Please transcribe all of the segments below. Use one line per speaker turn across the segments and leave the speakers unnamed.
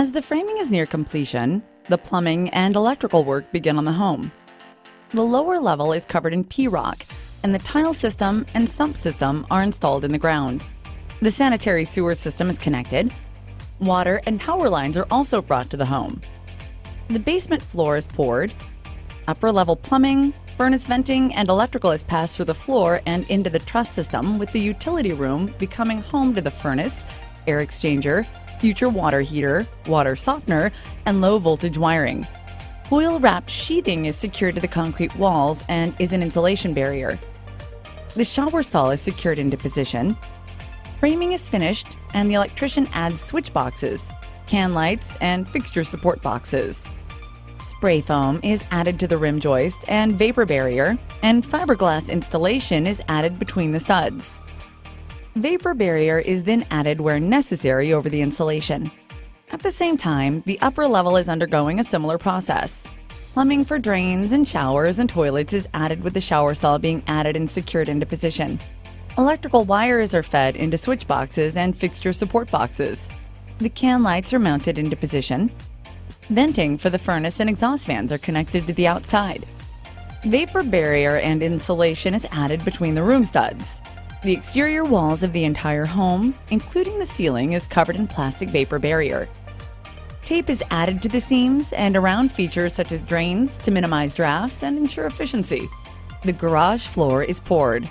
As the framing is near completion, the plumbing and electrical work begin on the home. The lower level is covered in pea rock, and the tile system and sump system are installed in the ground. The sanitary sewer system is connected. Water and power lines are also brought to the home. The basement floor is poured. Upper level plumbing, furnace venting, and electrical is passed through the floor and into the truss system, with the utility room becoming home to the furnace, air exchanger, future water heater, water softener, and low voltage wiring. Foil wrapped sheathing is secured to the concrete walls and is an insulation barrier. The shower stall is secured into position. Framing is finished, and the electrician adds switch boxes, can lights, and fixture support boxes. Spray foam is added to the rim joist and vapor barrier, and fiberglass installation is added between the studs. Vapor barrier is then added where necessary over the insulation. At the same time, the upper level is undergoing a similar process. Plumbing for drains and showers and toilets is added with the shower stall being added and secured into position. Electrical wires are fed into switch boxes and fixture support boxes. The can lights are mounted into position. Venting for the furnace and exhaust fans are connected to the outside. Vapor barrier and insulation is added between the room studs. The exterior walls of the entire home, including the ceiling, is covered in plastic vapor barrier. Tape is added to the seams and around features such as drains to minimize drafts and ensure efficiency. The garage floor is poured.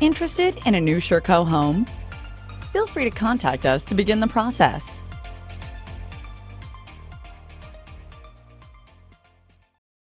Interested in a new Sherco home? Feel free to contact us to begin the process.